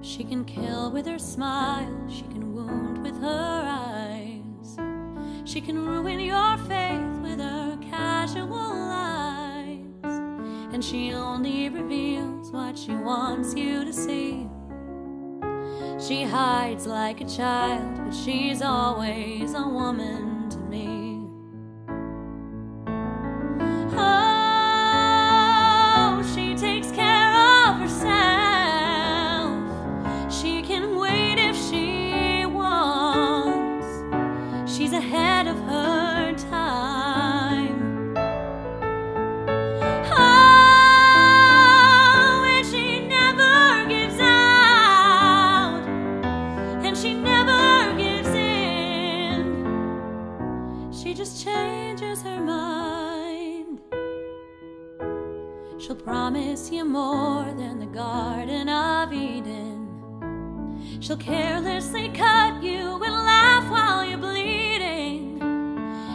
She can kill with her smile, she can wound with her eyes. She can ruin your faith with her casual lies. And she only reveals what she wants you to see. She hides like a child, but she's always a woman changes her mind. She'll promise you more than the Garden of Eden. She'll carelessly cut you and laugh while you're bleeding.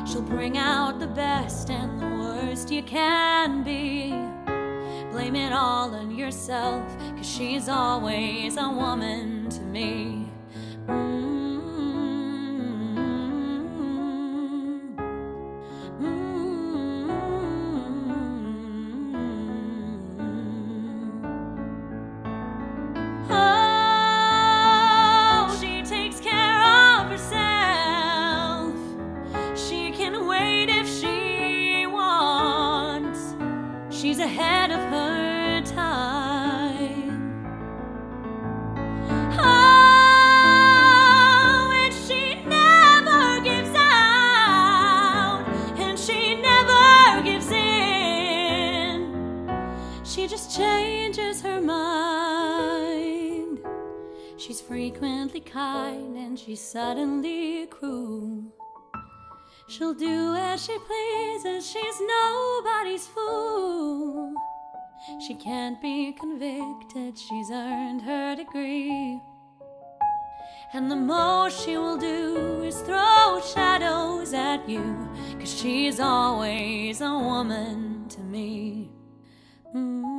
She'll bring out the best and the worst you can be. Blame it all on yourself, cause she's always a woman to me. Mm-hmm. She's ahead of her time. Oh, and she never gives out, and she never gives in. She just changes her mind. She's frequently kind and she's suddenly cruel. She'll do as she pleases, she's nobody's fool. She can't be convicted, she's earned her degree. And the most she will do is throw shadows at you, cause she's always a woman to me. Mm.